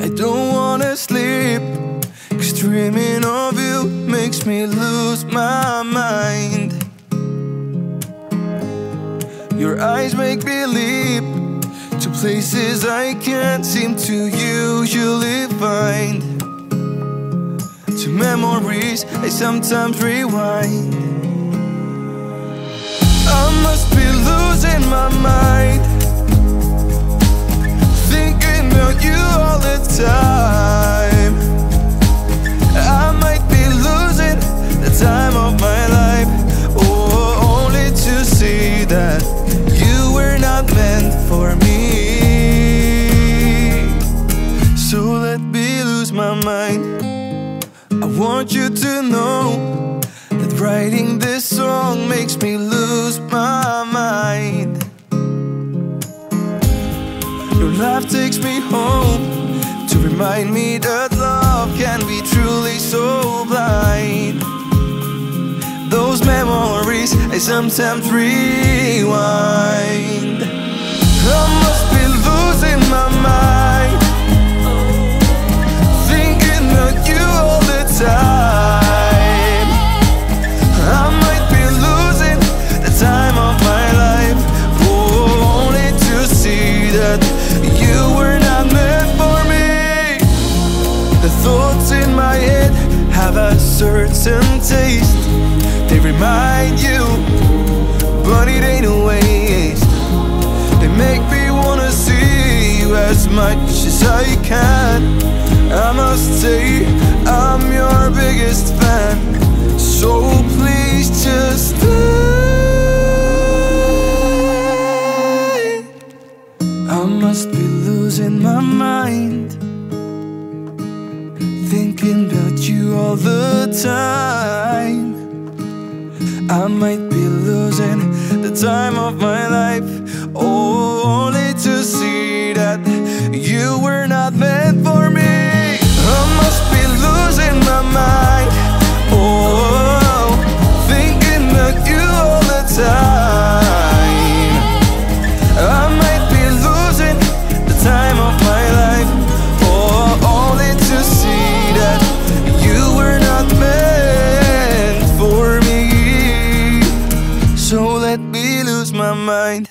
I don't wanna sleep Cause dreaming of you makes me lose my mind. Your eyes make me leap To places I can't seem to usually find. To memories I sometimes rewind. Want you to know that writing this song makes me lose my mind. Your laugh takes me home to remind me that love can be truly so blind. Those memories I sometimes rewind. A certain taste. They remind you, but it ain't a waste. They make me wanna see you as much as I can. I must say, I'm your biggest fan. So please just stay. I must be losing my mind. Thinking you all the time. I might let me lose my mind.